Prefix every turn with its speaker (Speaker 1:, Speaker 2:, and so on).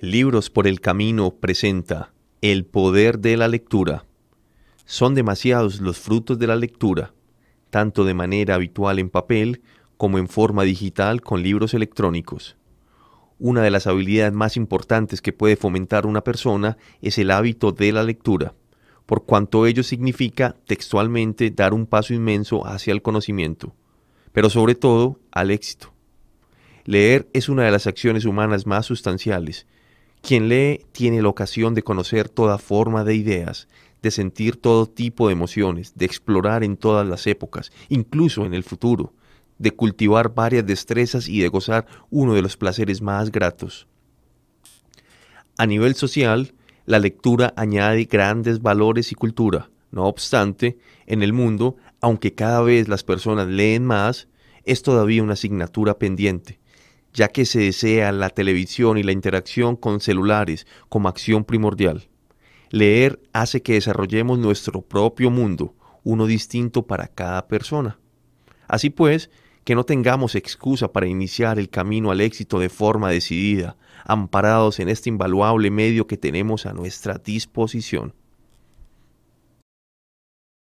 Speaker 1: Libros por el Camino presenta El poder de la lectura. Son demasiados los frutos de la lectura, tanto de manera habitual en papel como en forma digital con libros electrónicos. Una de las habilidades más importantes que puede fomentar una persona es el hábito de la lectura, por cuanto ello significa textualmente dar un paso inmenso hacia el conocimiento, pero sobre todo al éxito. Leer es una de las acciones humanas más sustanciales, quien lee tiene la ocasión de conocer toda forma de ideas, de sentir todo tipo de emociones, de explorar en todas las épocas, incluso en el futuro, de cultivar varias destrezas y de gozar uno de los placeres más gratos. A nivel social, la lectura añade grandes valores y cultura. No obstante, en el mundo, aunque cada vez las personas leen más, es todavía una asignatura pendiente, ya que se desea la televisión y la interacción con celulares como acción primordial. Leer hace que desarrollemos nuestro propio mundo, uno distinto para cada persona. Así pues, que no tengamos excusa para iniciar el camino al éxito de forma decidida, amparados en este invaluable medio que tenemos a nuestra disposición.